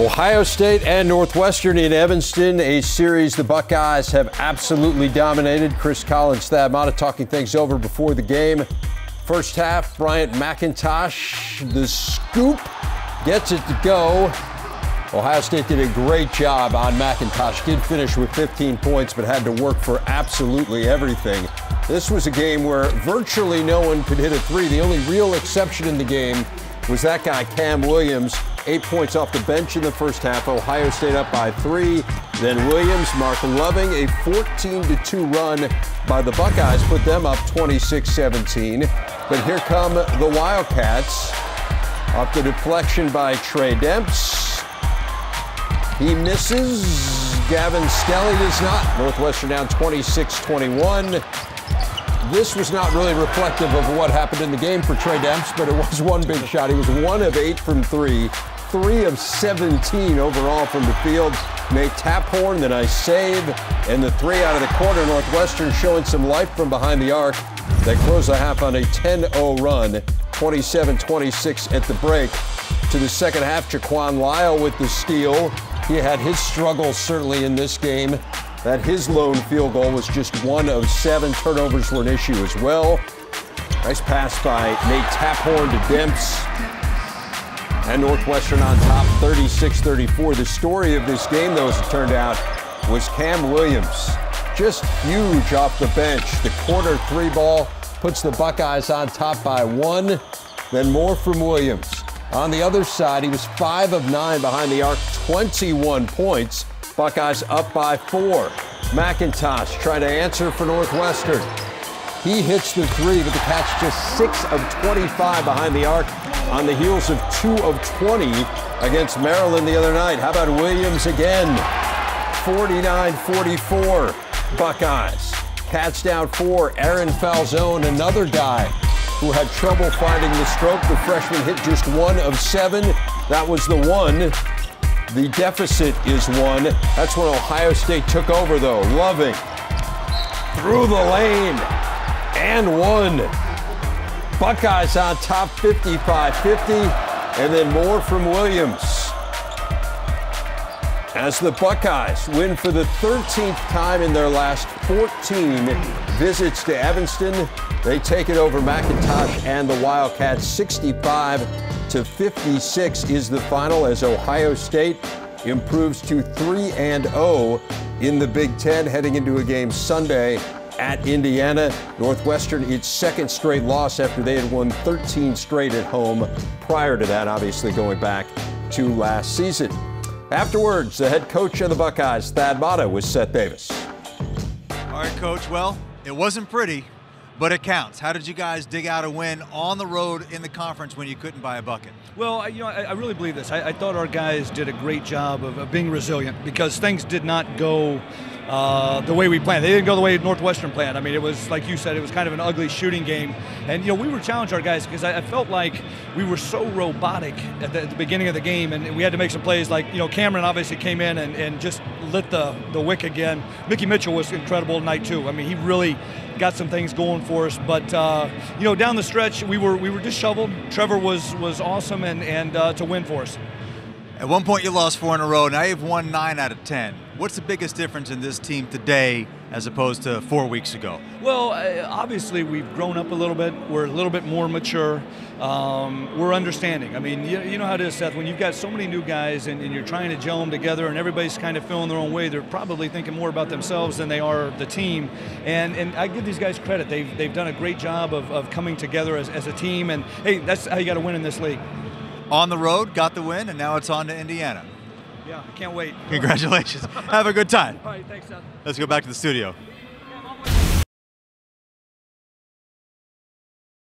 Ohio State and Northwestern in Evanston, a series the Buckeyes have absolutely dominated. Chris Collins, Thad Matta talking things over before the game. First half, Bryant McIntosh, the scoop, gets it to go. Ohio State did a great job on McIntosh. Did finish with 15 points, but had to work for absolutely everything. This was a game where virtually no one could hit a three. The only real exception in the game was that guy, Kam Williams, eight points off the bench in the first half. Ohio State up by three. Then Williams, Marc Loving, a 14 to 2 run by the Buckeyes, put them up 26 17. But here come the Wildcats. Off the deflection by Tre Demps. He misses. Gavin Skelly does not. Northwestern down 26 21 this was not really reflective of what happened in the game for Tre Demps, but it was one big shot. He was one of eight from three three of 17 overall from the field. Nate Taphorn, the nice save, and the three out of the corner. Northwestern showing some life from behind the arc. They close the half on a 10-0 run, 27-26 at the break. To the second half, Jaquan Lyle with the steal. He had his struggles certainly in this game. That his lone field goal was just one of seven. Turnovers were an issue as well. Nice pass by Nate Taphorn to Demps and Northwestern on top 36-34. The story of this game, though, as it turned out, was Kam Williams. Just huge off the bench. The quarter three ball puts the Buckeyes on top by one. Then more from Williams. On the other side, he was five of nine behind the arc, 21 points. Buckeyes up by four. McIntosh trying to answer for Northwestern. He hits the three, but the catch just six of 25 behind the arc on the heels of two of 20 against Maryland the other night. How about Williams again? 49-44 Buckeyes. Cats down four. Aaron Falzon, another guy who had trouble finding the stroke. The freshman hit just one of seven. That was the one. The deficit is one. That's when Ohio State took over, though. Loving through the lane and one. Buckeyes on top 55 50, and then more from Williams. As the Buckeyes win for the 13th time in their last 14 visits to Evanston, they take it over McIntosh and the Wildcats 65 to 56 is the final as Ohio State improves to 3 and 0 in the Big 10 heading into a game Sunday at Indiana. Northwestern, its second straight loss after they had won 13 straight at home prior to that, obviously going back to last season. Afterwards, the head coach of the Buckeyes, Thad Matta, was Seth Davis. All right, coach. Well, it wasn't pretty, but it counts. How did you guys dig out a win on the road in the conference when you couldn't buy a bucket? Well, you know, I, I really believe this. I, I, thought our guys did a great job of, of being resilient because things did not go uh, the way we planned. They didn't go the way Northwestern planned. I mean, it was like you said, it was kind of an ugly shooting game, and you know we were challenged our guys because I, I, felt like we were so robotic at the, at the, beginning of the game, and we had to make some plays. Like you know, Cameron obviously came in and, and just lit the the wick again. Mickey Mitchell was incredible tonight too. I mean, he really got some things going for us. But uh, you know, down the stretch, we were we were disheveled. Trevor was was awesome and and uh, to win for us. At one point, you lost four in a row. Now you've won nine out of ten. What's the biggest difference in this team today as opposed to four weeks ago? Well, uh, obviously we've grown up a little bit. We're a little bit more mature. Um, we're understanding. I mean, you, you, know how it is, Seth. When you've got so many new guys and, and, you're trying to gel them together, and everybody's kind of feeling their own way, they're probably thinking more about themselves than they are the team. And and I give these guys credit. They've they've done a great job of, of coming together as, as a team. And hey, that's how you got to win in this league. On the road, got the win, and now it's on to Indiana. Yeah, I can't wait. Congratulations. Have a good time. All right, thanks, Seth. Let's go back to the studio.